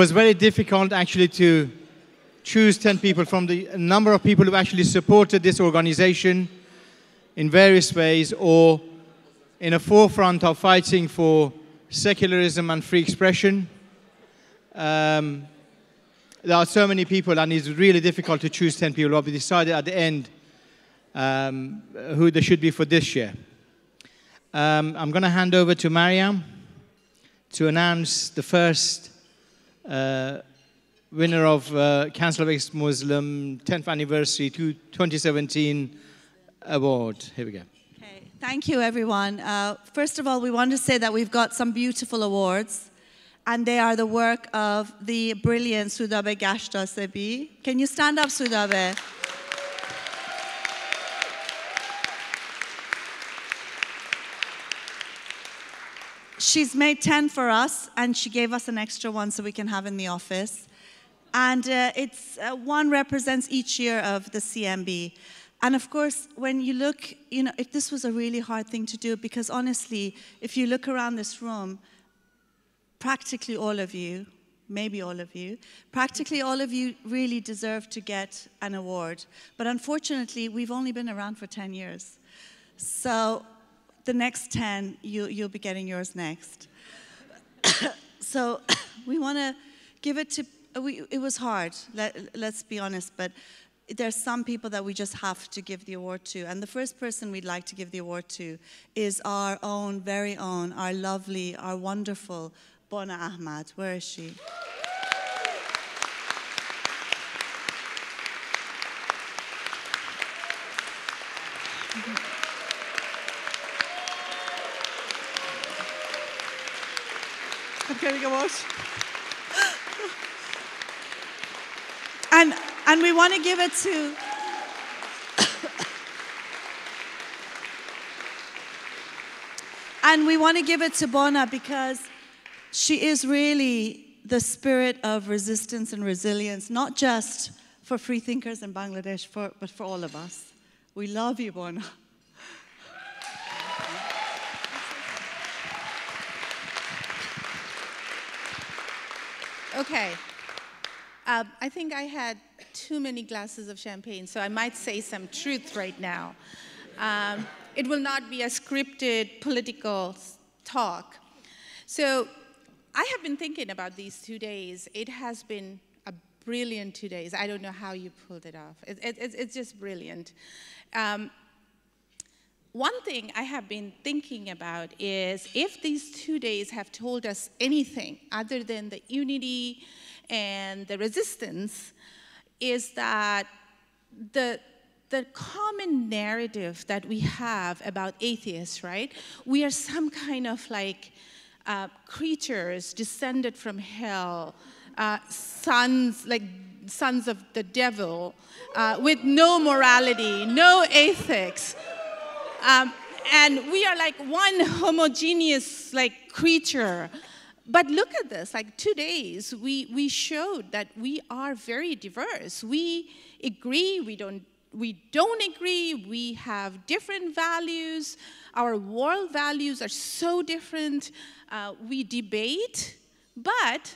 was very difficult actually to choose 10 people from the number of people who actually supported this organization in various ways or in a forefront of fighting for secularism and free expression. Um, there are so many people, and it's really difficult to choose 10 people. We decided at the end um, who there should be for this year. Um, I'm going to hand over to Maryam to announce the first winner of uh, Council of Ex-Muslim 10th Anniversary 2017 award. Here we go. Okay, thank you, everyone. Uh, first of all, we want to say that we've got some beautiful awards and they are the work of the brilliant Sodabeh Gashtasebi. Can you stand up, Sodabeh? She's made 10 for us, and she gave us an extra one so we can have in the office. And uh, it's uh, one represents each year of the CEMB. And of course, when you look, you know, it, this was a really hard thing to do because honestly, if you look around this room, practically all of you, maybe all of you, practically all of you really deserve to get an award. But unfortunately, we've only been around for 10 years. So the next 10, you, you'll be getting yours next. so we want to give it to, we, it was hard, let, let's be honest, but there's some people that we just have to give the award to. And the first person we'd like to give the award to is our own, very own, our lovely, our wonderful Bonya Ahmed. Where is she? Go watch. And and we want to give it to and we want to give it to Bonya because she is really the spirit of resistance and resilience, not just for free thinkers in Bangladesh, for, but for all of us. We love you, Bonya. Okay. Uh, I think I had too many glasses of champagne, so I might say some truth right now. Um, it will not be a scripted political talk. So I have been thinking about these two days. It has been a brilliant two days. I don't know how you pulled it off. It, it, it's just brilliant. Um, one thing I have been thinking about is if these two days have told us anything other than the unity and the resistance, is that the, the common narrative that we have about atheists, right? We are some kind of like uh, creatures descended from hell, uh, sons, like sons of the devil, uh, with no morality, no ethics. Um, and we are like one homogeneous like creature. But look at this, like two days, we, we showed that we are very diverse. We agree, we don't, we don't agree, we have different values, our world values are so different. Uh, we debate, but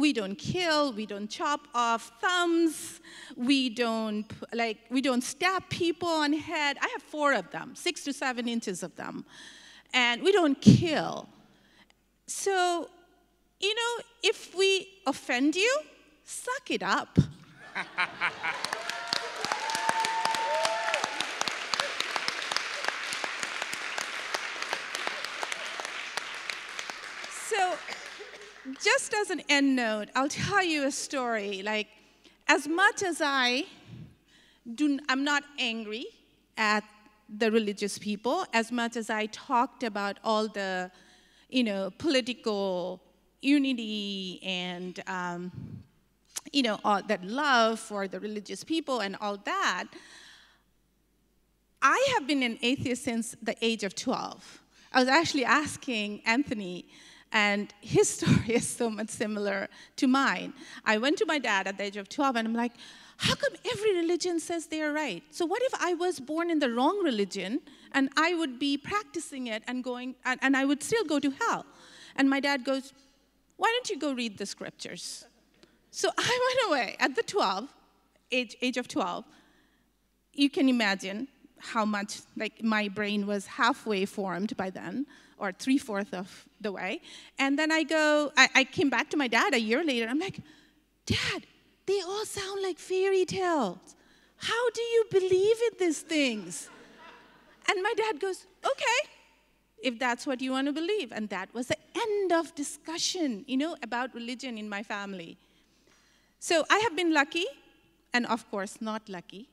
we don't kill, we don't chop off thumbs, we don't like we don't stab people on head. I have four of them, six to seven inches of them, and we don't kill. So, you know, if we offend you, suck it up. so just as an end note, I'll tell you a story. Like, as much as I do, I'm not angry at the religious people, as much as I talked about all the, you know, political unity and, um, you know, all that love for the religious people and all that, I have been an atheist since the age of 12. I was actually asking Anthony, and his story is so much similar to mine. I went to my dad at the age of 12 and I'm like, how come every religion says they're right? So what if I was born in the wrong religion and I would be practicing it and going, and, and I would still go to hell? And my dad goes, why don't you go read the scriptures? So I went away at the 12, age, age of 12. You can imagine how much, like, my brain was halfway formed by then, or three fourths of the way. And then I go, I, I came back to my dad a year later. I'm like, Dad, they all sound like fairy tales. How do you believe in these things? And my dad goes, Okay, if that's what you want to believe. And that was the end of discussion, you know, about religion in my family. So I have been lucky, and of course, not lucky.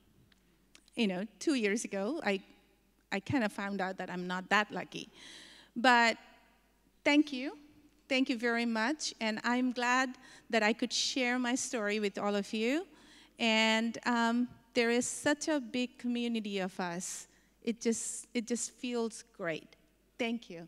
You know, two years ago, I, I kind of found out that I'm not that lucky. But thank you. Thank you very much. And I'm glad that I could share my story with all of you. And um, there is such a big community of us. It just, it just feels great. Thank you.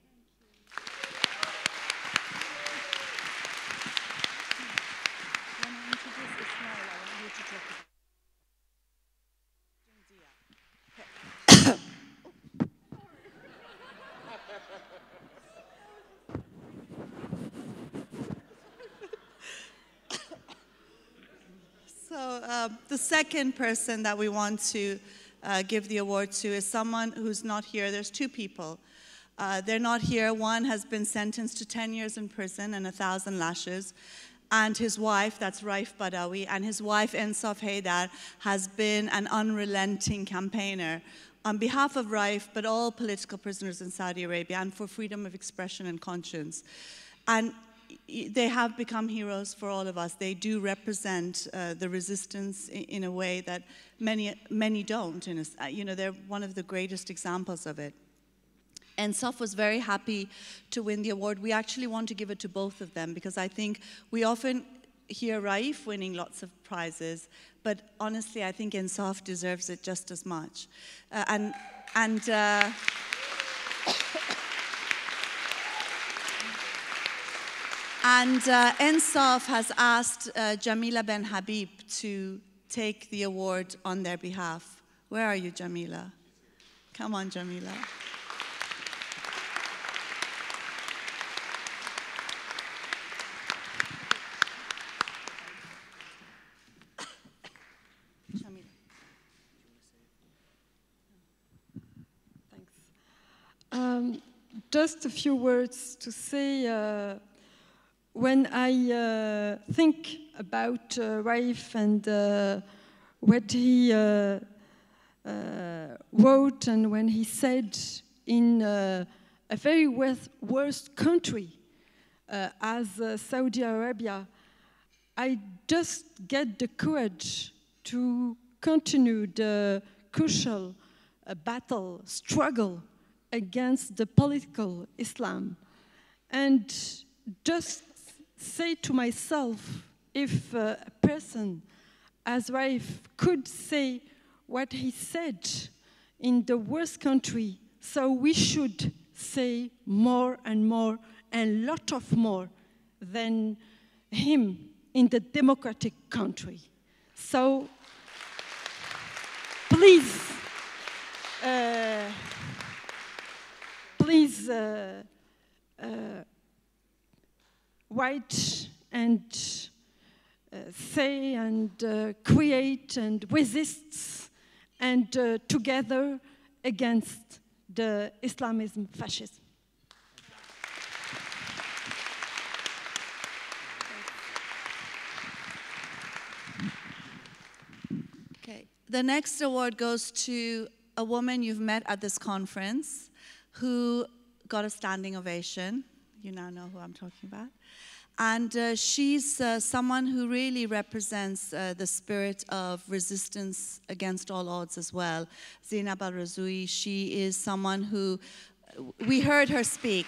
So uh, the second person that we want to uh, give the award to is someone who's not here. There's two people. Uh, they're not here. One has been sentenced to 10 years in prison and a thousand lashes. And his wife, that's Raif Badawi, and his wife, Ensaf Haidar, has been an unrelenting campaigner on behalf of Raif, but all political prisoners in Saudi Arabia, and for freedom of expression and conscience. And they have become heroes for all of us. They do represent uh, the resistance in, a way that many, many don't. A, you know, they're one of the greatest examples of it. Ensaf was very happy to win the award. We actually want to give it to both of them because I think we often hear Raif winning lots of prizes, but honestly, I think Ensaf deserves it just as much. Uh, and and uh, and uh, has asked uh, Djemila Benhabib to take the award on their behalf. Where are you, Djemila? Come on, Jamila. Thanks. Just a few words to say uh, when I uh, think about uh, Raif and uh, what he uh, uh, wrote and when he said in a very worst, worst country as Saudi Arabia, I just get the courage to continue the crucial battle, struggle against the political Islam. And just say to myself if a person as Raif could say what he said in the worst country, so we should say more and more and lot of more than him in the democratic country. So please, uh, please uh, uh, write and uh, say and uh, create and resist and uh, together against the Islamism fascism. Okay, the next award goes to a woman you've met at this conference who got a standing ovation. You now know who I'm talking about. And uh, she's uh, someone who really represents uh, the spirit of resistance against all odds as well. Zineb El Rhazoui, she is someone who, we heard her speak.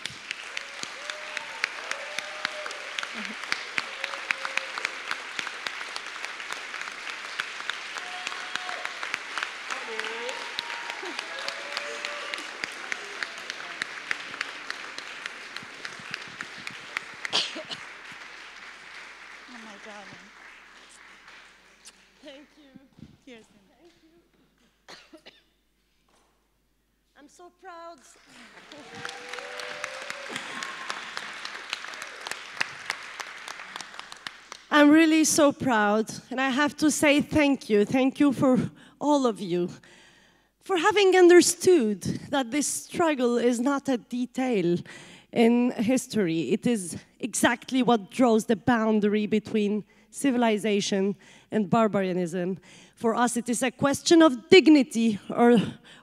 Crowds. I'm really so proud, and I have to say thank you. Thank you for all of you for having understood that this struggle is not a detail in history. It is exactly what draws the boundary between civilization and barbarism. For us, it is a question of dignity or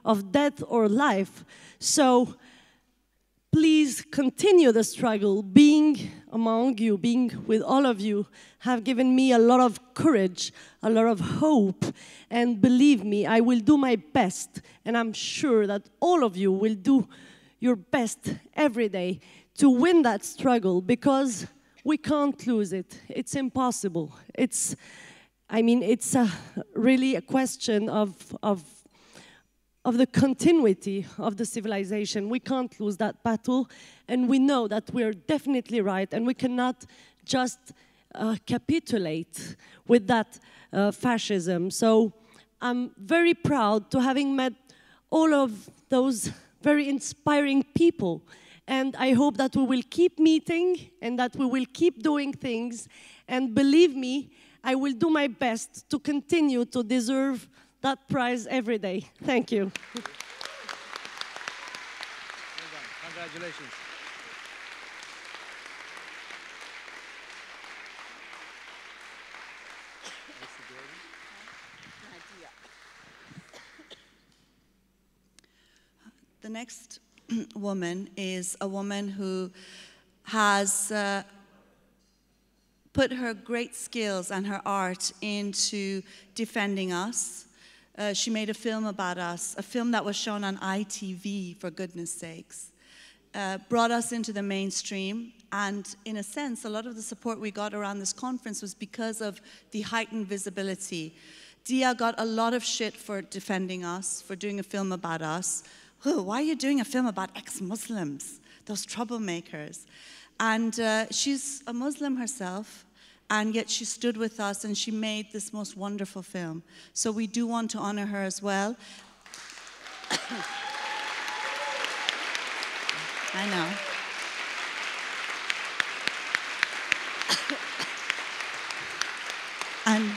of death or life. So please continue the struggle. Being among you, being with all of you, have given me a lot of courage, a lot of hope. And believe me, I will do my best. And I'm sure that all of you will do your best every day to win that struggle because we can't lose it. It's impossible. It's, I mean, it's a, really a question of, of of the continuity of the civilization. We can't lose that battle, and we know that we're definitely right, and we cannot just uh, capitulate with that uh, fascism. So I'm very proud to having met all of those very inspiring people, and I hope that we will keep meeting and that we will keep doing things, and believe me, I will do my best to continue to deserve that prize every day. Thank you. Congratulations. The next woman is a woman who has uh, put her great skills and her art into defending us uh, she made a film about us, a film that was shown on ITV, for goodness sakes. Uh, brought us into the mainstream. And in a sense, a lot of the support we got around this conference was because of the heightened visibility. Deeyah got a lot of shit for defending us, for doing a film about us. Why are you doing a film about ex Muslims, those troublemakers? And uh, she's a Muslim herself, and yet she stood with us and she made this most wonderful film. So we do want to honor her as well. I know. and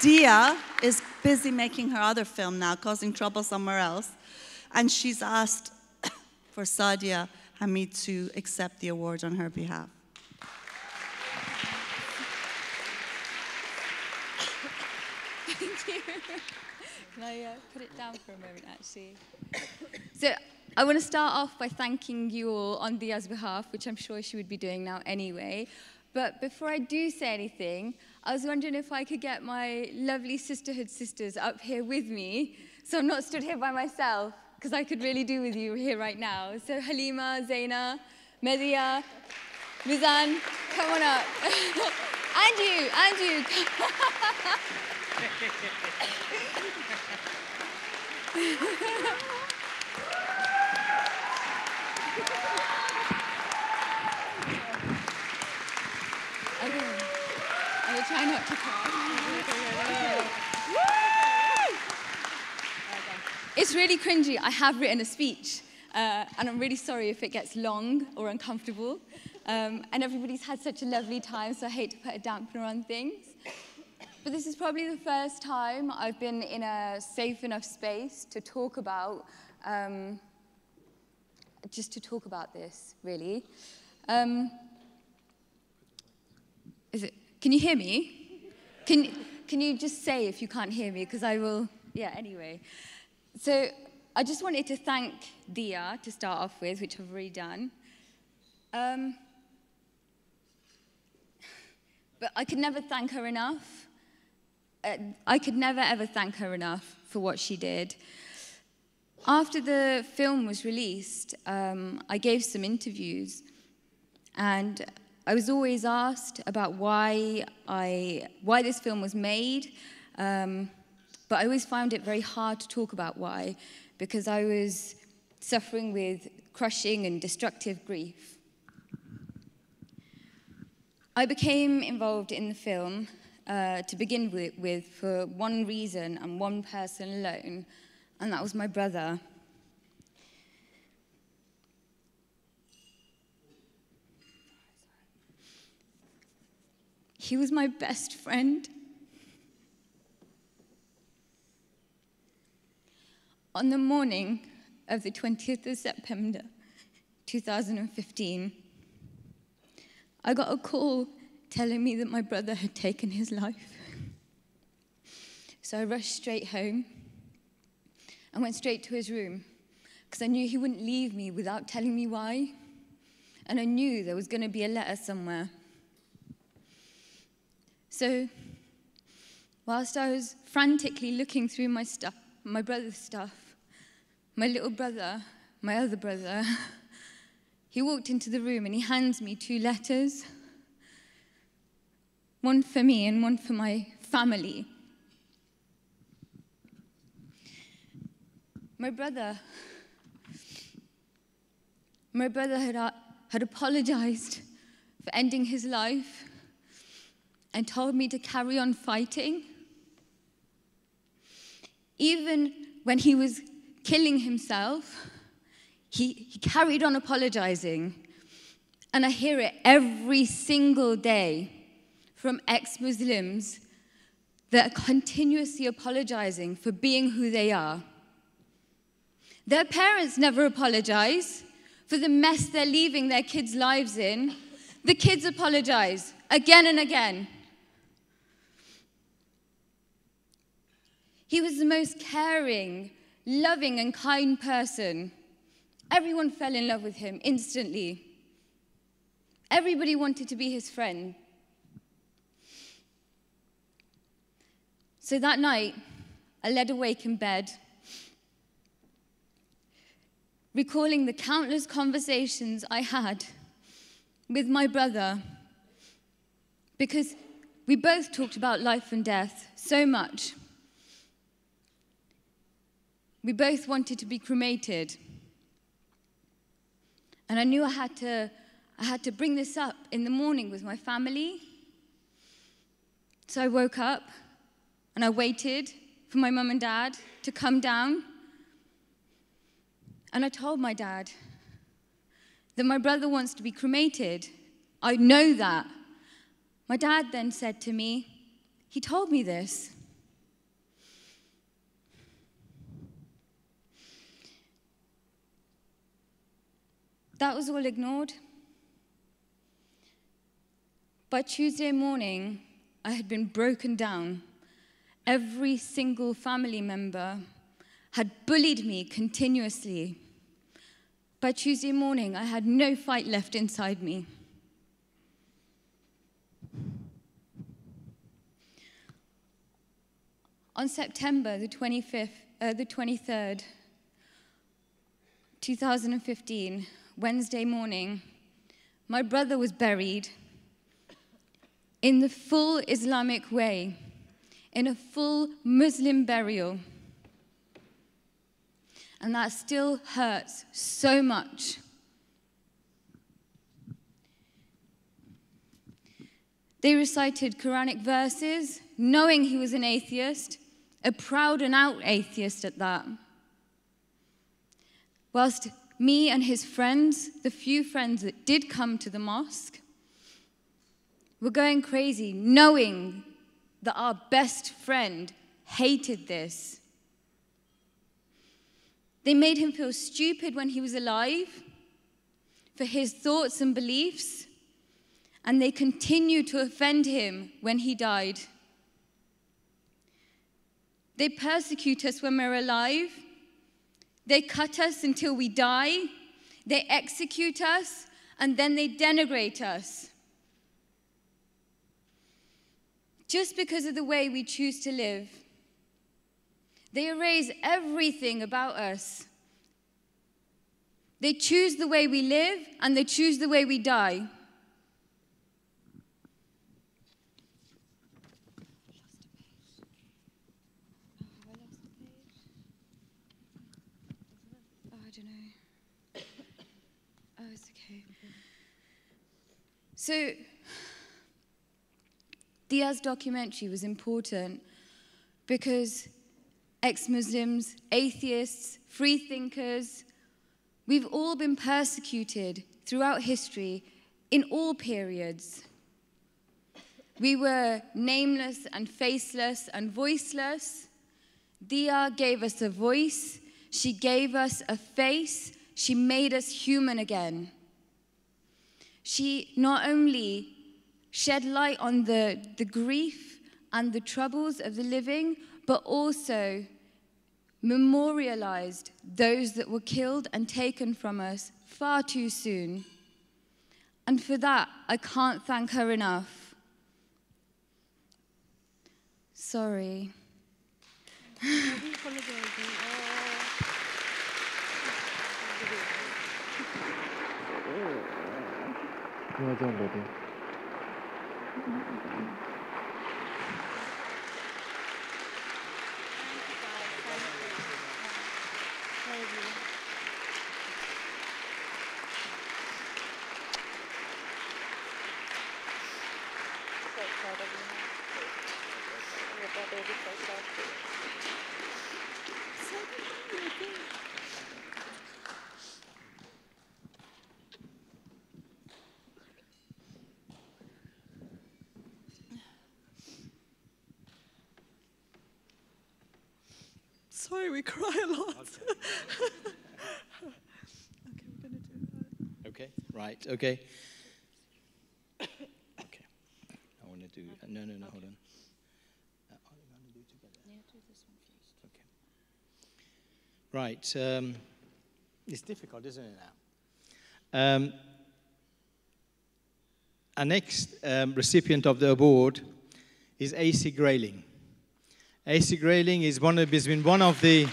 Deeyah is busy making her other film now, causing trouble somewhere else. And she's asked for Sadia Hameed to accept the award on her behalf. Thank you. Can I uh, put it down for a moment, actually? So I want to start off by thanking you all on Deeyah's behalf, which I'm sure she would be doing now anyway. But before I do say anything, I was wondering if I could get my lovely sisterhood sisters up here with me, so I'm not stood here by myself because I could really do with you here right now. So Halima, Zaina, Media, Mizan, come on up. and you, and you. okay. I will try not to cry. It's really cringy. I have written a speech, uh, and I'm really sorry if it gets long or uncomfortable. Um, and everybody's had such a lovely time, so I hate to put a dampener on things. But this is probably the first time I've been in a safe enough space to talk about, um, just to talk about this, really. Um, is it, can you hear me? Can, can you just say if you can't hear me? Because I will, yeah, anyway. So I just wanted to thank Deeyah to start off with, which I've already done. Um, but I could never thank her enough. Uh, I could never ever thank her enough for what she did. After the film was released, um, I gave some interviews, and I was always asked about why I why this film was made. Um, but I always found it very hard to talk about why, because I was suffering with crushing and destructive grief. I became involved in the film uh, to begin with, with for one reason and one person alone, and that was my brother. He was my best friend. On the morning of the 20th of September 2015, I got a call telling me that my brother had taken his life. So I rushed straight home and went straight to his room because I knew he wouldn't leave me without telling me why. And I knew there was going to be a letter somewhere. So, whilst I was frantically looking through my stuff, my brother's stuff, my little brother, my other brother, he walked into the room and he hands me two letters one for me and one for my family. My brother, my brother had, uh, had apologized for ending his life and told me to carry on fighting. Even when he was killing himself, he, he carried on apologizing. And I hear it every single day from ex Muslims that are continuously apologizing for being who they are. Their parents never apologize for the mess they're leaving their kids' lives in. The kids apologize again and again. He was the most caring, loving, and kind person. Everyone fell in love with him instantly. Everybody wanted to be his friend. So that night, I lay awake in bed, recalling the countless conversations I had with my brother, because we both talked about life and death so much. We both wanted to be cremated. And I knew I had to, I had to bring this up in the morning with my family. So I woke up and I waited for my mum and dad to come down. And I told my dad that my brother wants to be cremated. I know that. My dad then said to me, he told me this. That was all ignored. By Tuesday morning, I had been broken down. Every single family member had bullied me continuously. By Tuesday morning, I had no fight left inside me. On September the 25th, uh, the 23rd, 2015, Wednesday morning, my brother was buried in the full Islamic way, in a full Muslim burial. And that still hurts so much. They recited Quranic verses, knowing he was an atheist, a proud and out atheist at that. Whilst me and his friends, the few friends that did come to the mosque, were going crazy, knowing that our best friend hated this. They made him feel stupid when he was alive for his thoughts and beliefs, and they continued to offend him when he died. They persecute us when we're alive they cut us until we die, they execute us, and then they denigrate us. Just because of the way we choose to live. They erase everything about us. They choose the way we live and they choose the way we die. So, Deeyah's documentary was important because ex Muslims, atheists, free thinkers, we've all been persecuted throughout history in all periods. We were nameless and faceless and voiceless. Dia gave us a voice, she gave us a face, she made us human again. She not only shed light on the, the grief and the troubles of the living, but also memorialized those that were killed and taken from us far too soon. And for that, I can't thank her enough. Sorry. 那这样搞定。Right, okay. Okay. I want to do, no, no, no, hold on. Uh, are we gonna do it together? Okay. Right, um, it's difficult, isn't it now? Um, our next um, recipient of the award is AC Grayling. AC Grayling is one of, has been one of the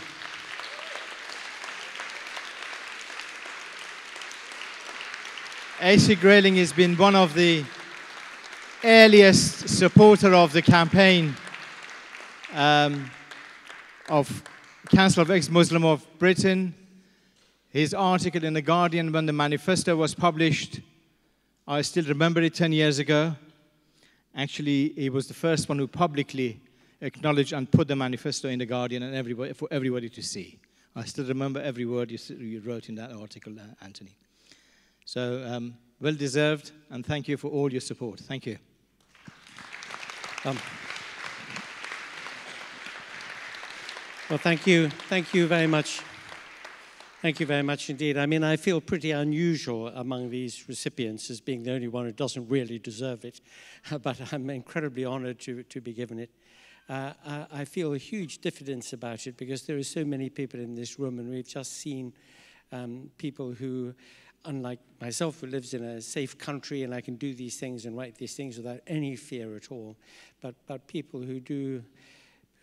AC Grayling has been one of the earliest supporter of the campaign um, of Council of Ex-Muslim of Britain. His article in The Guardian when the manifesto was published, I still remember it 10 years ago. Actually, he was the first one who publicly acknowledged and put the manifesto in The Guardian and everybody, for everybody to see. I still remember every word you, you wrote in that article, uh, Anthony. So, um, well deserved, and thank you for all your support. Thank you. Well, thank you. Thank you very much. Thank you very much indeed. I mean, I feel pretty unusual among these recipients as being the only one who doesn't really deserve it, but I'm incredibly honored to, to be given it. Uh, I, I feel a huge diffidence about it because there are so many people in this room, and we've just seen um, people who, unlike myself, who lives in a safe country and I can do these things and write these things without any fear at all, but, but people who do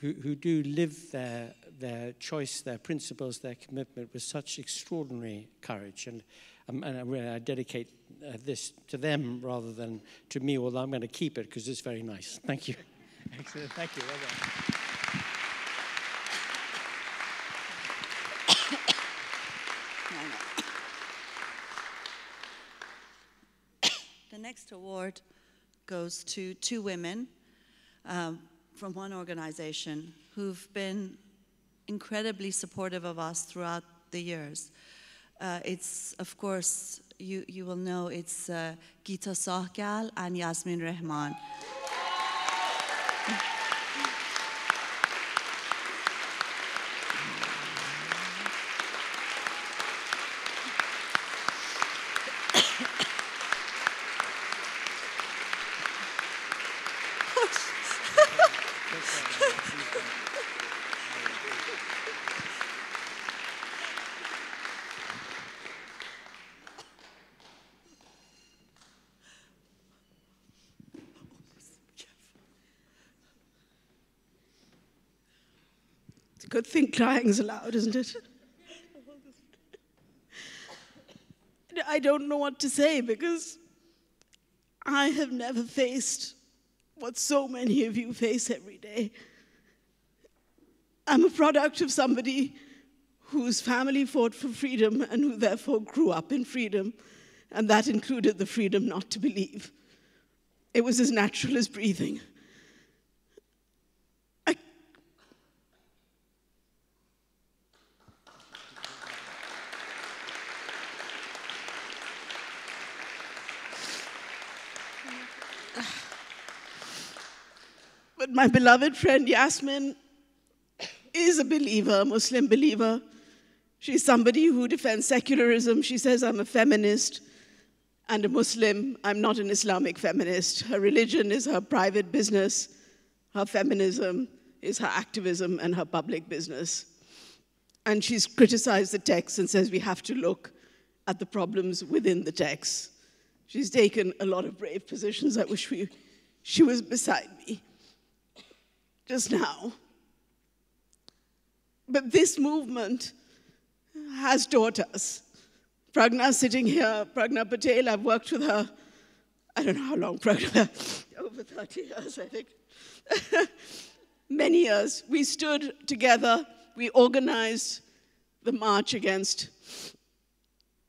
who, who do live their, their choice, their principles, their commitment with such extraordinary courage. And, um, and I, really, I dedicate uh, this to them rather than to me, although I'm going to keep it because it's very nice. Thank you. Excellent. Thank you. Well done. The next award goes to two women um, from one organization who've been incredibly supportive of us throughout the years. Uh, it's, of course, you, you will know it's uh, Gita Sahgal and Yasmin Rehman. Good thing crying's allowed, isn't it? I don't know what to say because I have never faced what so many of you face every day. I'm a product of somebody whose family fought for freedom and who therefore grew up in freedom, and that included the freedom not to believe. It was as natural as breathing. But my beloved friend Yasmin is a believer, a Muslim believer. She's somebody who defends secularism. She says, I'm a feminist and a Muslim. I'm not an Islamic feminist. Her religion is her private business, her feminism is her activism and her public business. And she's criticized the text and says we have to look at the problems within the text. She's taken a lot of brave positions. I wish we, she was beside me just now. But this movement has taught us. Pragna sitting here, Pragna Patel, I've worked with her, I don't know how long, Pragna, over 30 years, I think. Many years. We stood together, we organized the march against,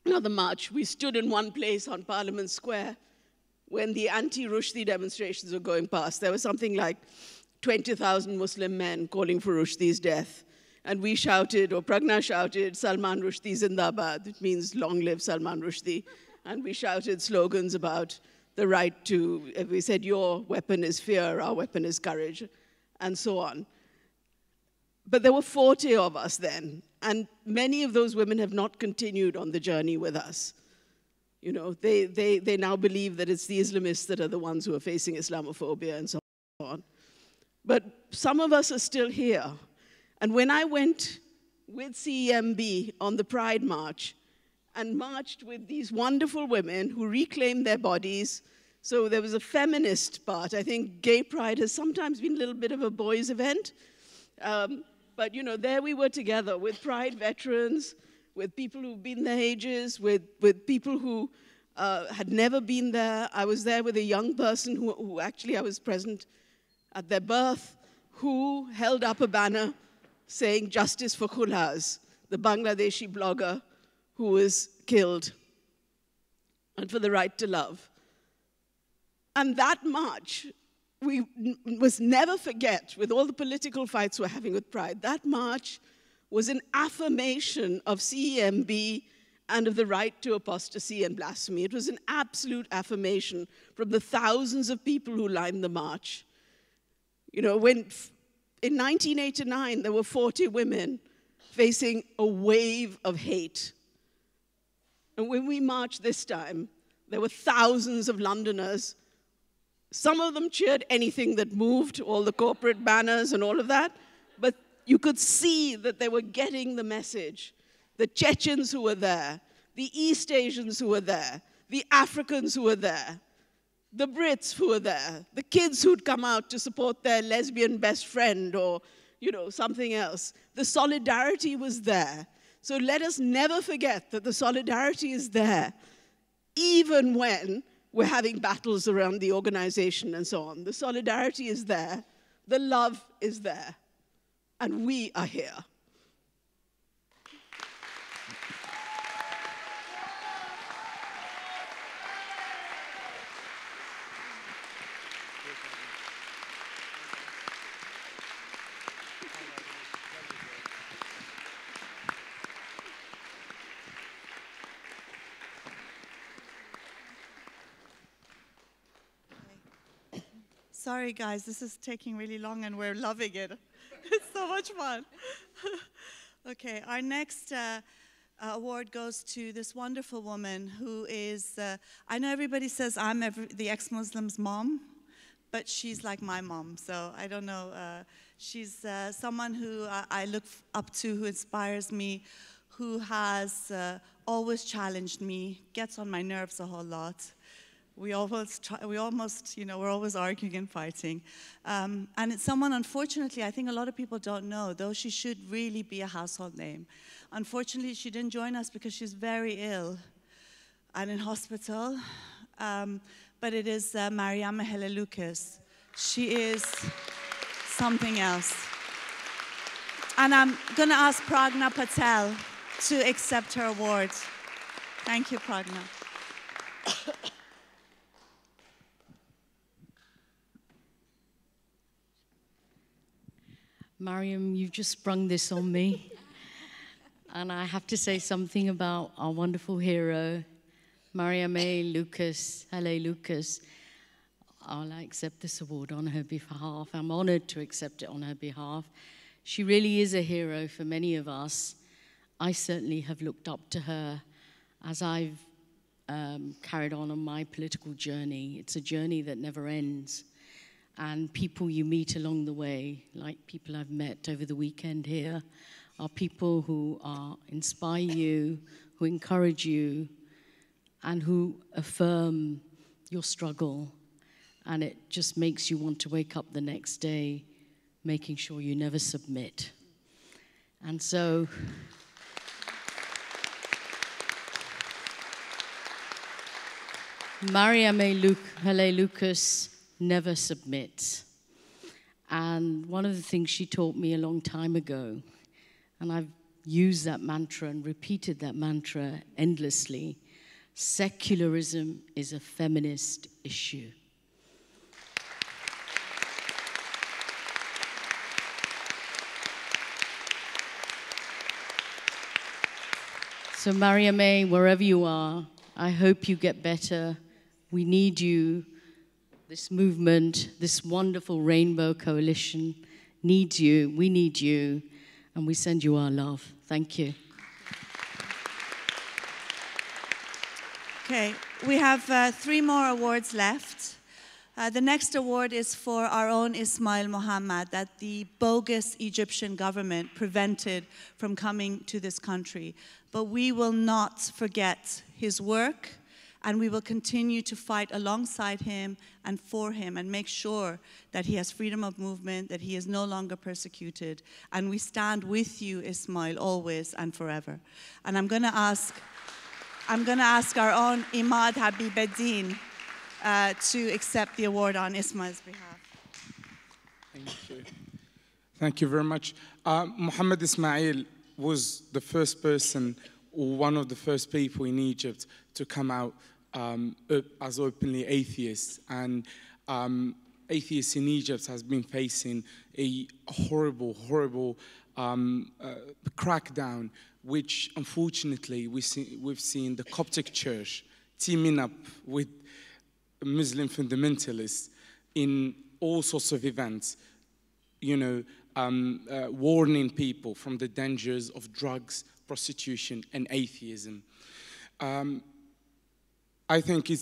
not the march, we stood in one place on Parliament Square when the anti Rushdie demonstrations were going past. There was something like 20,000 Muslim men calling for Rushdie's death. And we shouted, or Pragna shouted, Salman Rushdie Zindabad. It means long live Salman Rushdie. And we shouted slogans about the right to, we said, your weapon is fear, our weapon is courage, and so on. But there were 40 of us then, and many of those women have not continued on the journey with us. You know, they, they, they now believe that it's the Islamists that are the ones who are facing Islamophobia and so on. But some of us are still here. And when I went with CEMB on the Pride March and marched with these wonderful women who reclaimed their bodies, so there was a feminist part. I think gay pride has sometimes been a little bit of a boys' event. Um, but, you know, there we were together with pride veterans, with people who've been there ages, with, with people who uh, had never been there. I was there with a young person who, who actually I was present at their birth, who held up a banner saying justice for Xulhaz, the Bangladeshi blogger who was killed, and for the right to love. And that march, we must never forget, with all the political fights we're having with Pride, that march was an affirmation of CEMB and of the right to apostasy and blasphemy. It was an absolute affirmation from the thousands of people who lined the march. You know, when in 1989, there were 40 women facing a wave of hate. And when we marched this time, there were thousands of Londoners. Some of them cheered anything that moved, all the corporate banners and all of that, but you could see that they were getting the message. The Chechens who were there, the East Asians who were there, the Africans who were there, the Brits who were there, the kids who'd come out to support their lesbian best friend or, you know, something else. The solidarity was there. So let us never forget that the solidarity is there, even when we're having battles around the organization and so on. The solidarity is there, the love is there, and we are here. Sorry, guys, this is taking really long and we're loving it. it's so much fun. okay, our next uh, uh, award goes to this wonderful woman who is, uh, I know everybody says I'm every, the ex Muslim's mom, but she's like my mom, so I don't know. Uh, she's uh, someone who I, I look up to, who inspires me, who has uh, always challenged me, gets on my nerves a whole lot we almost, try, we almost, you know, we're always arguing and fighting. Um, and it's someone, unfortunately, I think a lot of people don't know, though she should really be a household name. Unfortunately, she didn't join us because she's very ill and in hospital. Um, but it is uh, Marieme Helie Lucas. She is something else. And I'm going to ask Pragna Patel to accept her award. Thank you, Pragna. Maryam, you've just sprung this on me. and I have to say something about our wonderful hero, Mariam A. Lucas. Hello, Lucas. I'll accept this award on her behalf. I'm honored to accept it on her behalf. She really is a hero for many of us. I certainly have looked up to her as I've um, carried on on my political journey. It's a journey that never ends. And people you meet along the way, like people I've met over the weekend here, are people who are, inspire you, who encourage you, and who affirm your struggle. And it just makes you want to wake up the next day making sure you never submit. And so, Maria May Marieme Helie Lucas never submits. And one of the things she taught me a long time ago, and I've used that mantra and repeated that mantra endlessly secularism is a feminist issue. So, Marieme, wherever you are, I hope you get better. We need you. This movement, this wonderful rainbow coalition needs you. We need you. And we send you our love. Thank you. Okay, we have uh, three more awards left. Uh, the next award is for our own Ismail Mohamed that the bogus Egyptian government prevented from coming to this country. But we will not forget his work and we will continue to fight alongside him and for him and make sure that he has freedom of movement, that he is no longer persecuted. And we stand with you, Ismail, always and forever. And I'm going to ask, I'm going to ask our own Imad Habibeddin uh, to accept the award on Ismail's behalf. Thank you. Thank you very much. Uh, Muhammad Ismail was the first person, or one of the first people in Egypt to come out um, as openly atheists. And um, atheists in Egypt has been facing a horrible, horrible um, uh, crackdown, which unfortunately we see, we've seen the Coptic Church teaming up with Muslim fundamentalists in all sorts of events, you know, um, uh, warning people from the dangers of drugs, prostitution, and atheism. Um, I think it,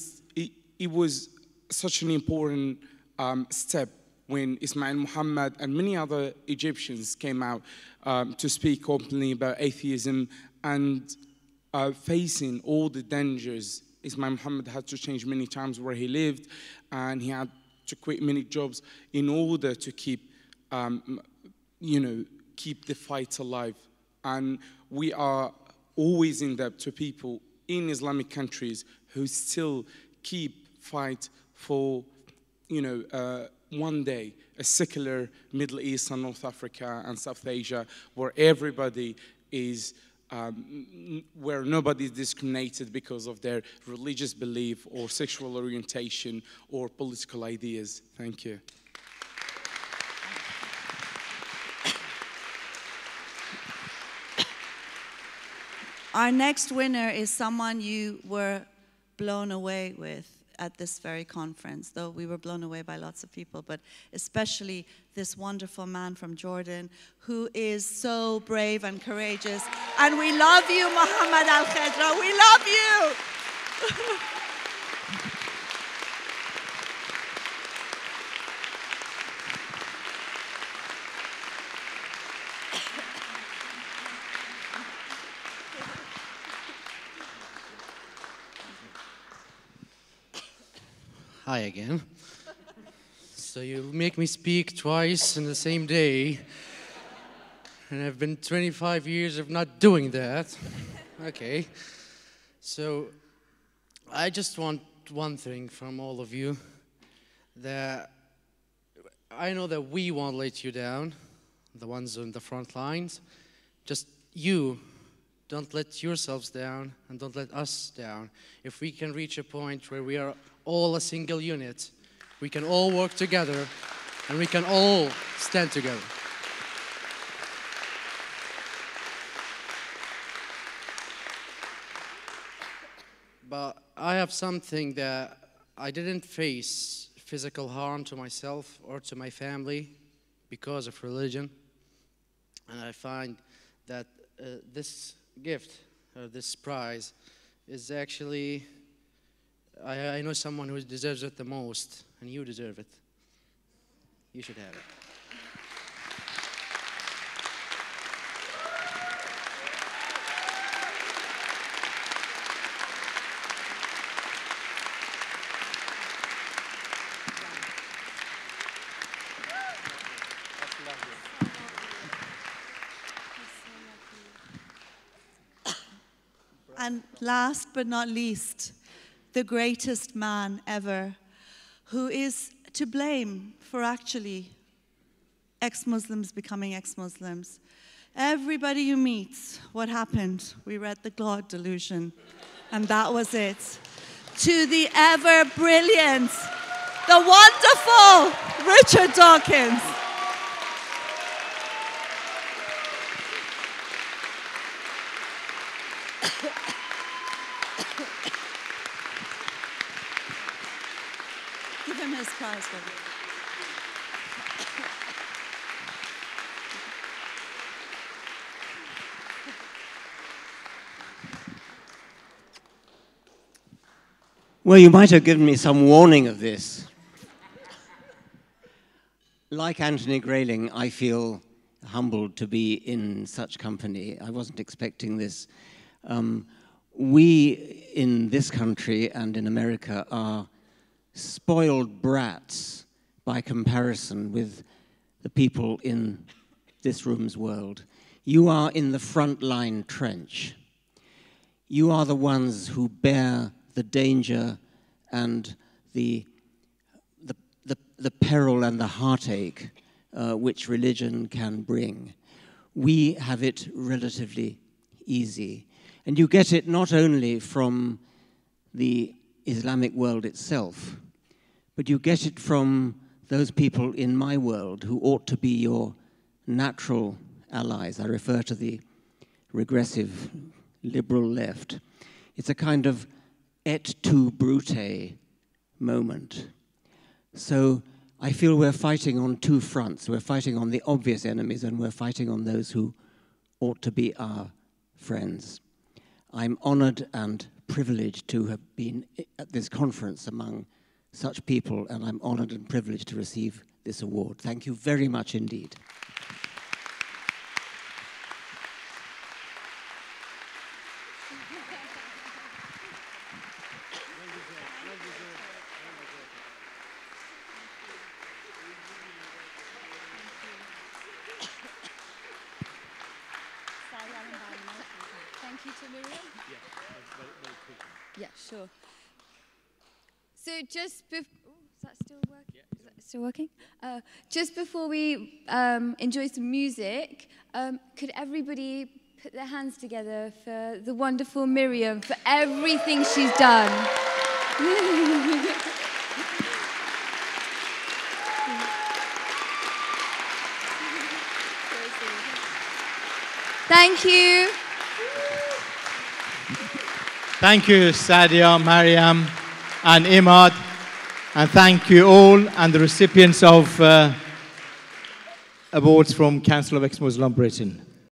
it, was such an important um, step when Ismail Mohamed and many other Egyptians came out um, to speak openly about atheism and uh, facing all the dangers Ismail Mohamed had to change many times where he lived, and he had to quit many jobs in order to keep, um, you know, keep the fight alive. And we are always in debt to people in Islamic countries who still keep fight for, you know, uh, one day a secular Middle East and North Africa and South Asia where everybody is um, where nobody is discriminated because of their religious belief or sexual orientation or political ideas. Thank you. Our next winner is someone you were blown away with at this very conference, though we were blown away by lots of people, but especially this wonderful man from Jordan who is so brave and courageous. And we love you, Mohammad AlKhadra. We love you. Hi again. so you make me speak twice in the same day, and I've been 25 years of not doing that. Okay. So I just want one thing from all of you that I know that we won't let you down, the ones on the front lines. Just you don't let yourselves down and don't let us down. If we can reach a point where we are all a single unit. We can all work together and we can all stand together. But I have something that I didn't face physical harm to myself or to my family because of religion. And I find that uh, this gift, or this prize, is actually, I, I know someone who deserves it the most, and you deserve it. You should have it. And last but not least, the greatest man ever, who is to blame for actually ex Muslims becoming ex Muslims. Everybody you meet, what happened? We read the God delusion, and that was it. To the ever brilliant, the wonderful Richard Dawkins. Give him his prize, baby. Well, you might have given me some warning of this. Like Anthony Grayling, I feel humbled to be in such company. I wasn't expecting this. Um, we in this country and in America are spoiled brats by comparison with the people in this room's world. You are in the front line trench. You are the ones who bear the danger and the, the, the, the peril and the heartache uh, which religion can bring. We have it relatively easy. And you get it not only from the Islamic world itself, but you get it from those people in my world who ought to be your natural allies. I refer to the regressive liberal left. It's a kind of et tu brute moment. So I feel we're fighting on two fronts. We're fighting on the obvious enemies and we're fighting on those who ought to be our friends. I'm honored and privileged to have been at this conference among such people, and I'm honored and privileged to receive this award. Thank you very much indeed. Thank you to Maryam. Yeah, sure. So just bef- oh, is that still working? Is that still working? Uh, just before we um, enjoy some music, um, could everybody put their hands together for the wonderful Maryam for everything she's done? Thank you. Thank you, Sadia, Maryam, and Imad. And thank you all and the recipients of uh, awards from Council of Ex-Muslim Britain.